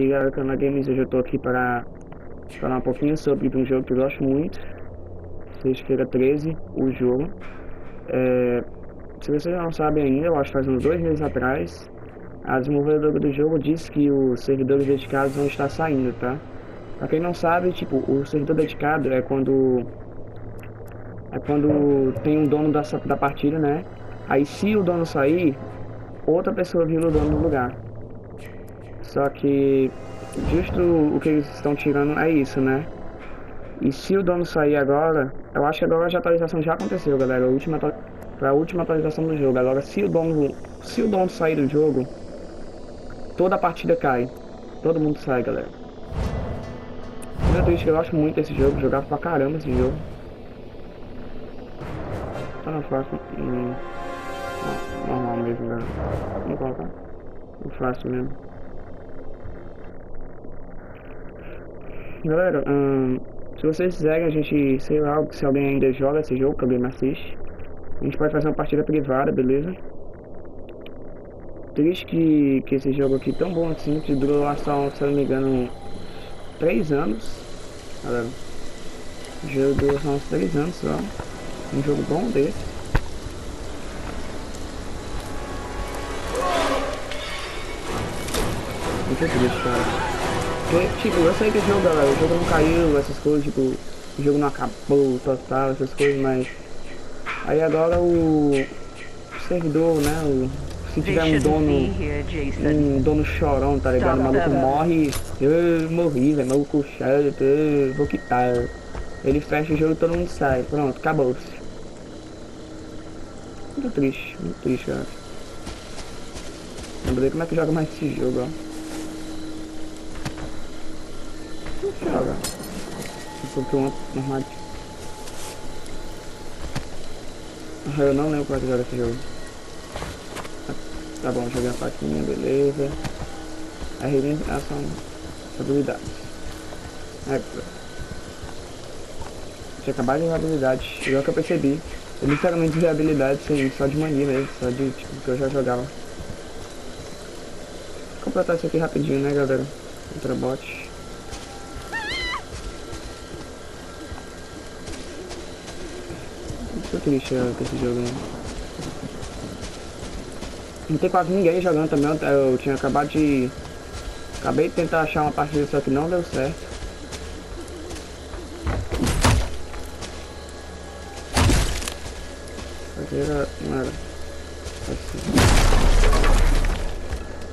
aqui, galera, Cana Games. Hoje eu tô aqui para falar um pouquinho sobre um jogo que eu gosto muito. Sexta-feira 13, o jogo. É, se vocês não sabem ainda, eu acho que faz uns dois meses atrás, a desenvolvedora do jogo disse que os servidores dedicados vão estar saindo, tá? Pra quem não sabe, tipo, o servidor dedicado é quando... É quando tem um dono da, da partida, né? Aí se o dono sair, outra pessoa vira o dono do lugar. Só que justo o que eles estão tirando é isso, né? E se o dono sair agora, eu acho que agora a atualização já aconteceu, galera. A última a última atualização do jogo. Agora se o dono se o dono sair do jogo, toda a partida cai. Todo mundo sai, galera. Meu triste eu gosto muito desse jogo, jogava pra caramba esse jogo. Tá na fácil. Hum, normal mesmo, galera. Vamos colocar. No fácil mesmo. Galera, hum, se vocês quiserem, a gente, sei lá, se alguém ainda joga esse jogo, que alguém me assiste, a gente pode fazer uma partida privada, beleza? Triste que, que esse jogo aqui tão bom assim, que durou só, se eu não me engano, 3 anos. Galera, o jogo durou só uns 3 anos só. Um jogo bom desse. Muito triste, cara. Porque, tipo, eu sei que o jogo, galera, o jogo não caiu, essas coisas, tipo, o jogo não acabou total, essas coisas, mas. Aí agora o, o servidor, né? O, se tiver um dono. Um dono chorão, tá ligado? O maluco morre. Eu morri, velho, maluco chato, eu vou quitar. Ele fecha o jogo e todo mundo sai. Pronto, acabou-se. Muito triste, muito triste, cara. Lembrei como é que joga mais esse jogo, ó. Joga. Porque um normal. Eu não lembro como é que joga esse jogo. Tá bom, joguei a faquinha, beleza. R ação habilidades. É, tinha acabado de ver habilidades, igual que eu percebi. Eu literalmente vi habilidades sem, só de mania mesmo, só de tipo que eu já jogava. Vou completar isso aqui rapidinho, né galera? Contra Tô triste com esse jogo, né? Não tem quase ninguém jogando também. Eu tinha acabado de. Acabei de tentar achar uma partida, só que não deu certo. Partida não era. Assim.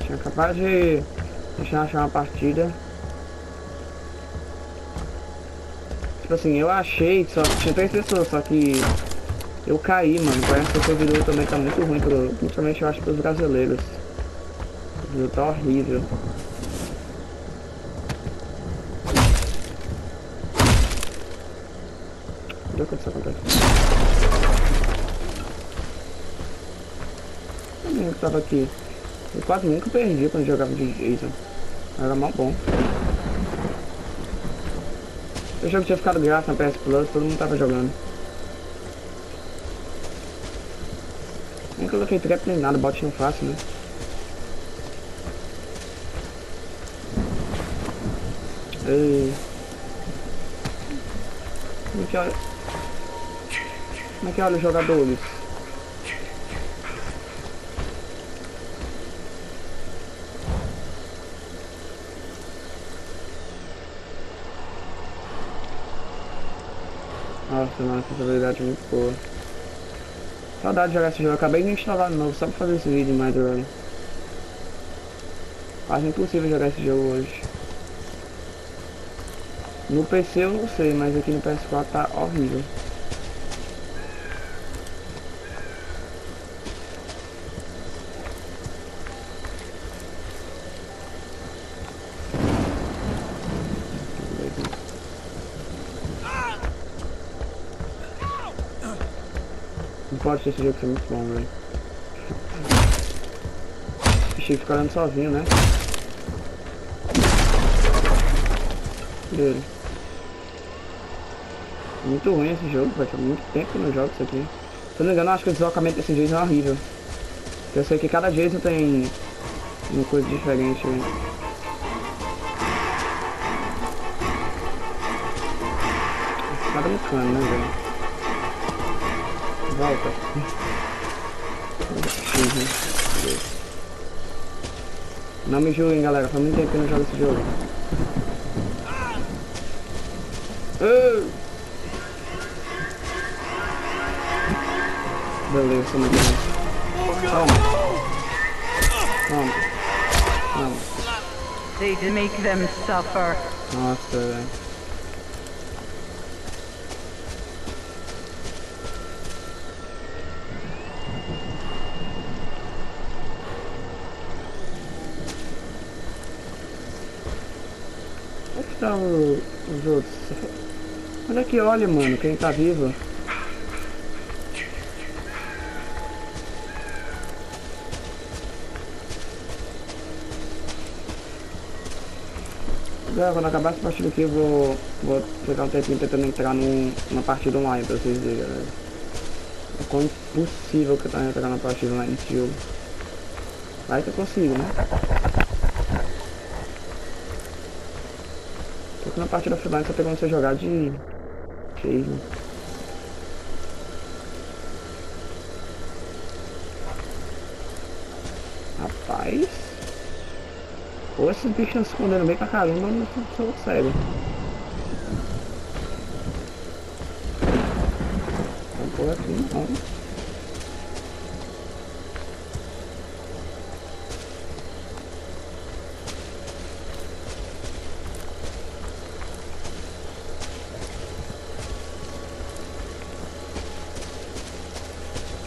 Tinha acabado de deixar achar uma partida. Tipo assim, eu achei, só que tinha três pessoas, só que eu caí, mano. Parece que o servidor também tá muito ruim, pro, principalmente eu acho pros brasileiros. O servidor tá horrível. Cadê que isso acontece? Eu que tava aqui. Eu quase nunca perdi quando jogava de Jason. Era mal bom. O jogo tinha ficado graça na PS Plus, todo mundo tava jogando. Nem coloquei trap nem nada, bot não faço, né? Ei. Como é que olha... Como é que olha os jogadores? Nossa, mano, essa habilidade é muito boa. Saudade de jogar esse jogo. acabei de instalar de novo só pra fazer esse vídeo, mas velho. Quase impossível jogar esse jogo hoje. No PC eu não sei, mas aqui no PS4 tá horrível. forte esse jogo, isso é muito bom, velho. Deixei ficar andando sozinho, né? Dele. Muito ruim esse jogo, vai Faz muito tempo que eu não jogo isso aqui. Se eu não me engano, acho que o deslocamento desse jeito é horrível. Eu sei que cada Jason tem uma coisa diferente, velho. Tá cano, né, velho? Volta. Não me julguem, galera. Faz muito tempo que eu não jogo esse jogo. Uh! Beleza, toma aqui. Toma. Toma. Toma. They make them suffer. Nossa, velho. Estão o- os outros? Olha aqui, olha, mano, quem tá vivo. Quando acabar essa partida aqui, eu vou, vou pegar um tempinho tentando entrar num, numa partida online pra vocês verem, galera. É quão impossível que tá entrar na partida online nesse jogo. Vai que eu consigo, né? Tô aqui na partida offline só pegando você jogar de... Cheio? Rapaz... Ou esses bichos se escondendo bem pra caramba, eu não sou, cego. Não por aqui não.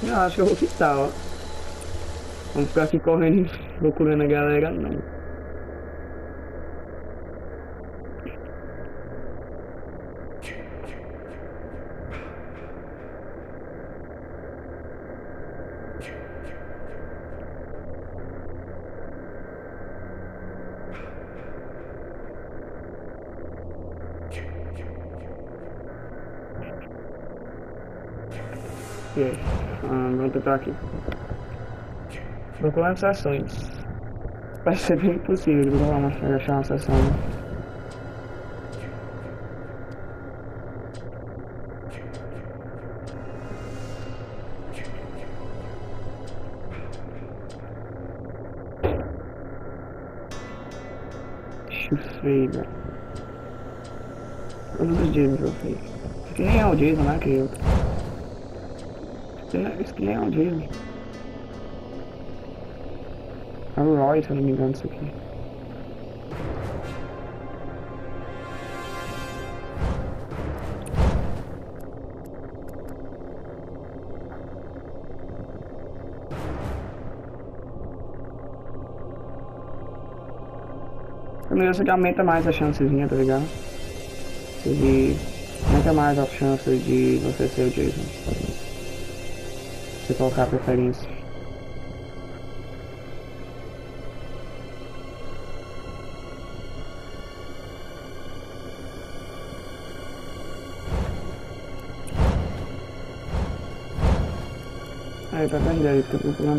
Eu acho que eu vou quitar, ó. Vamos ficar aqui correndo procurando a galera, não. E aí? Ah, vamos tentar aqui. Procurar sessões. Vai ser bem impossível de procurar uma, achar uma sessão. Né? Feio, velho. Todos os dias. Isso aqui nem é o Jason, né? Que eu... Isso aqui nem é Jason. É Roy, se eu não me engano, isso aqui. Pelo menos aumenta mais a chancezinha, tá ligado? De... Aumenta mais a chance de você ser o Jason.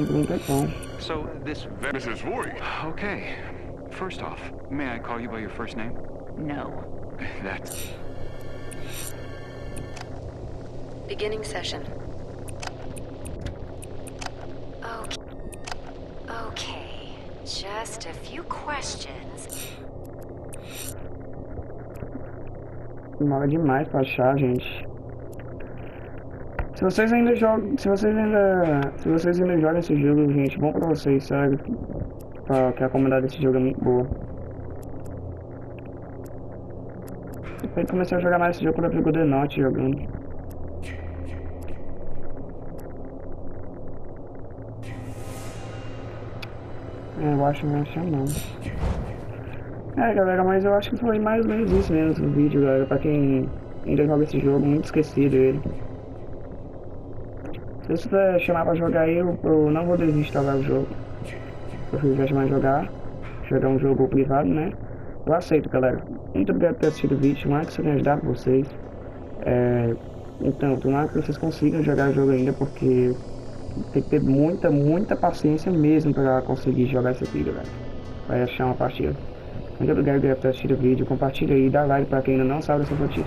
Por um tempão. So this Mrs. Voorhees. okay. First off, may I call you by your first name? No. That's Beginning session. Just a few questions. Demora demais pra achar, gente. Se vocês ainda jogam. Se vocês ainda. Se vocês ainda jogam esse jogo, gente, bom pra vocês, sério. Porque a comunidade desse jogo é muito boa. Eu comecei a jogar mais esse jogo quando eu pegou The Note jogando. Eu acho que não não. É, galera, mas eu acho que foi mais ou menos isso mesmo no vídeo, galera. Pra quem ainda joga esse jogo, muito esquecido ele. Se você chamar pra jogar eu, eu não vou desinstalar o jogo. Se você chamar jogar, jogar um jogo privado, né? Eu aceito, galera. Muito obrigado por ter assistido o vídeo. Tomara que isso tenha ajudado vocês. É, então, tomara que vocês consigam jogar o jogo ainda, porque tem que ter muita, muita paciência mesmo pra conseguir jogar esse aqui, galera. Vai achar uma partida. Muito obrigado por ter assistido o vídeo. Compartilha aí, dá like pra quem ainda não sabe dessa notícia.